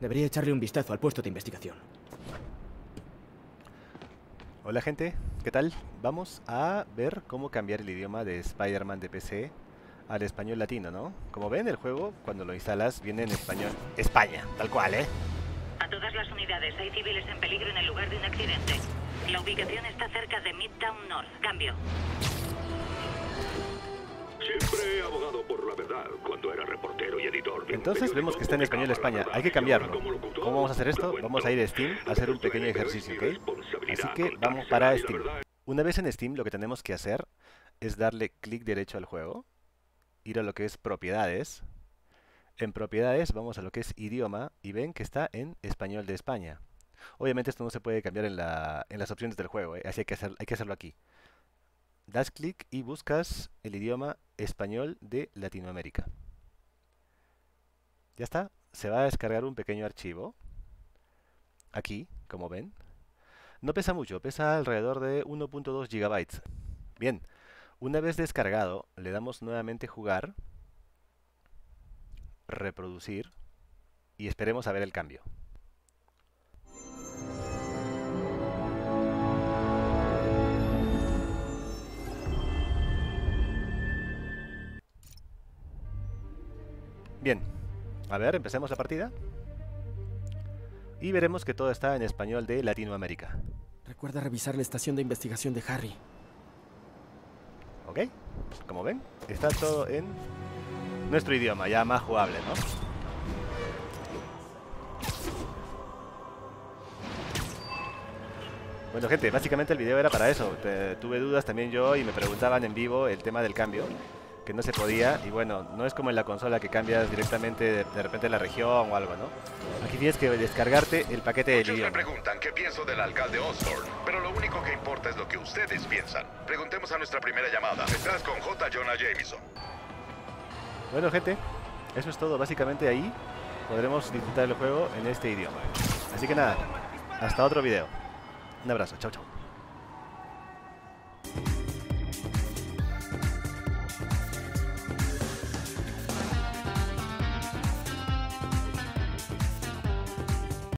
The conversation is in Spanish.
Debería echarle un vistazo al puesto de investigación. Hola gente, ¿qué tal? Vamos a ver cómo cambiar el idioma de Spider-Man de PC al español latino, ¿no? Como ven, el juego, cuando lo instalas, viene en español España, tal cual, ¿eh? A todas las unidades, hay civiles en peligro en el lugar de un accidente. La ubicación está cerca de Midtown North. Cambio. Siempre he abogado por la verdad cuando era reportero y editor. Entonces vemos que está en español España. Hay que cambiarlo. ¿Cómo vamos a hacer esto? Vamos a ir a Steam a hacer un pequeño ejercicio, ¿ok? Así que vamos para Steam. Una vez en Steam, lo que tenemos que hacer es darle clic derecho al juego, ir a lo que es propiedades. En propiedades vamos a lo que es idioma y ven que está en español de España. Obviamente esto no se puede cambiar en, la, en las opciones del juego, ¿eh? así hay que, hacer, hay que hacerlo aquí. Das clic y buscas el idioma español de Latinoamérica. Ya está, se va a descargar un pequeño archivo. Aquí, como ven. No pesa mucho, pesa alrededor de 1.2 GB. Bien, una vez descargado, le damos nuevamente jugar, reproducir y esperemos a ver el cambio. Bien, a ver, empecemos la partida. Y veremos que todo está en español de Latinoamérica. Recuerda revisar la estación de investigación de Harry. ¿Ok? Como ven, está todo en nuestro idioma, ya más jugable, ¿no? Bueno gente, básicamente el video era para eso. Te- tuve dudas también yo y me preguntaban en vivo el tema del cambio, que no se podía. Y bueno, no es como en la consola que cambias directamente de, de repente la región o algo, ¿no? Aquí tienes que descargarte el paquete del Muchos me idioma. preguntan qué pienso del alcalde Osborne, pero lo único que importa es lo que ustedes piensan. Preguntemos a nuestra primera llamada. Estás con J. Jonah Jameson. Bueno gente, eso es todo. Básicamente ahí podremos disfrutar el juego en este idioma. Así que nada, hasta otro video. Un abrazo, chao chao.